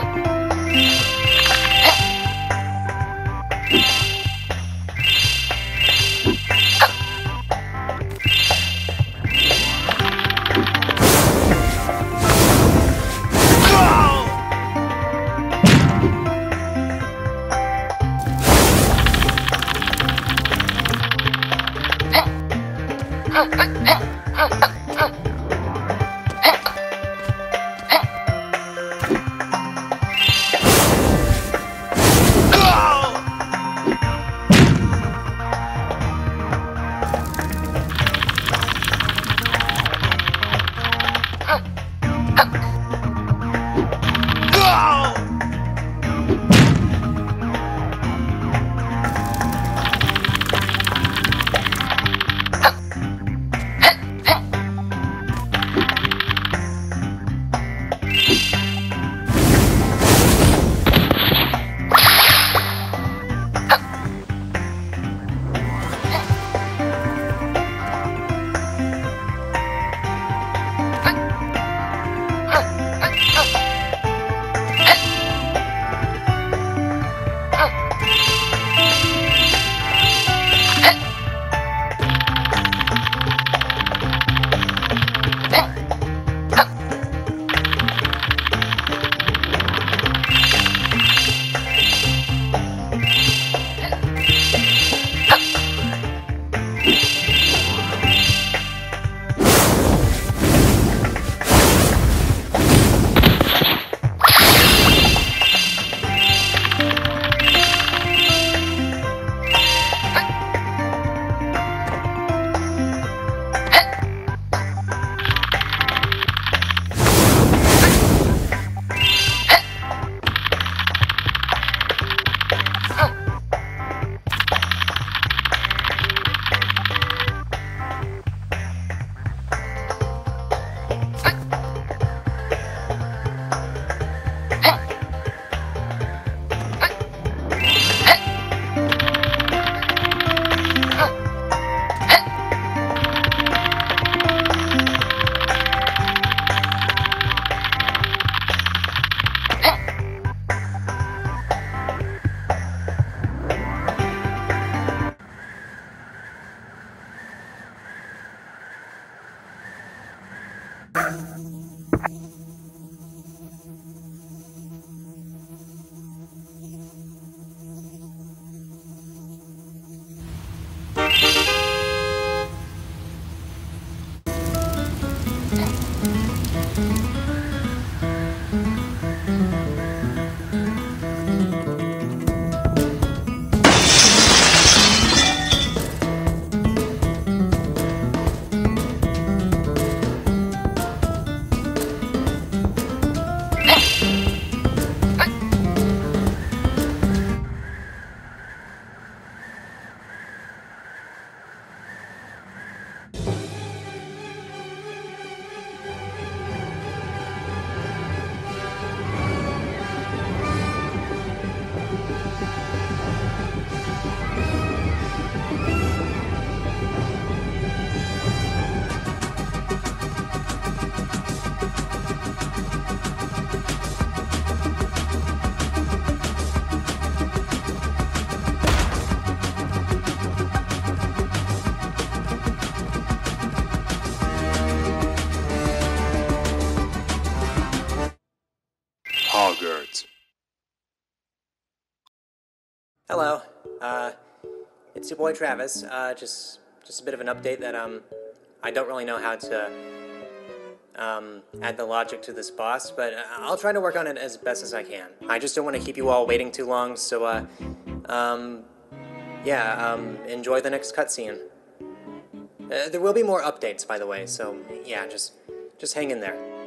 あ。Boy Travis. Uh, just just a bit of an update that um, I don't really know how to um, add the logic to this boss, but uh, I'll try to work on it as best as I can. I just don't want to keep you all waiting too long, so uh, um, yeah, um, enjoy the next cutscene. Uh, there will be more updates, by the way, so yeah, just just hang in there.